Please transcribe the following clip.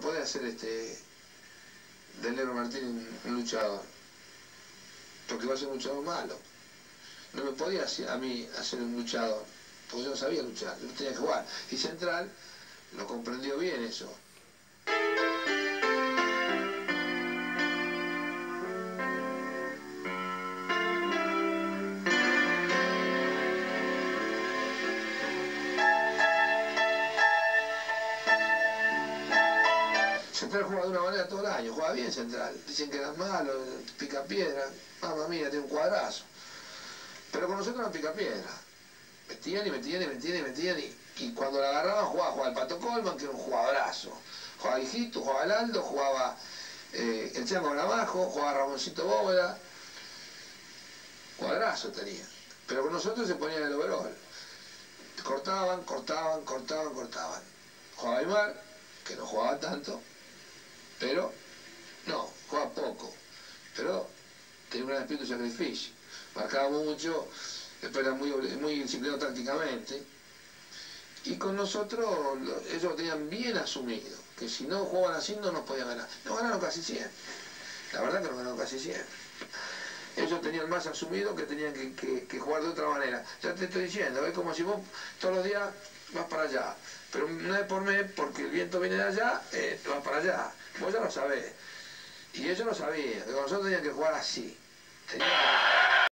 no podés hacer este de Negro Martín un luchador. Porque va a ser un luchador malo. No me podía a mí hacer un luchador, porque yo no sabía luchar, yo tenía que jugar. Y Central lo comprendió bien eso. Central juega de una manera todo el año, juega bien Central. Dicen que era malo, pica piedra. Mamma mía, tiene un cuadrazo. Pero con nosotros no pica piedra. Metían y metían y metían y metían y, cuando la agarraban jugaba, jugaba el Pato Colman, que era un jugadorazo. Jugaba Hijito, jugaba Aldo, jugaba eh, el Chango Gramajo, jugaba Ramoncito Bóveda. Cuadrazo tenía. Pero con nosotros se ponían el overall. Cortaban, cortaban, cortaban, cortaban. Jugaba Aymar, que no jugaba tanto, pero no, juega poco. Pero tenía un gran espíritu de sacrificio. Marcaba mucho, después era muy, muy disciplinado tácticamente. Y con nosotros ellos lo tenían bien asumido, que si no jugaban así no nos podían ganar. Nos ganaron casi siempre. La verdad que nos ganaron casi siempre. Ellos tenían más asumido que tenían que, jugar de otra manera. Ya te estoy diciendo, es como si vos todos los días vas para allá. Pero no es por mes, porque el viento viene de allá, eh, vas para allá. Vos ya lo sabés. Y ellos lo sabían, que nosotros teníamos que jugar así.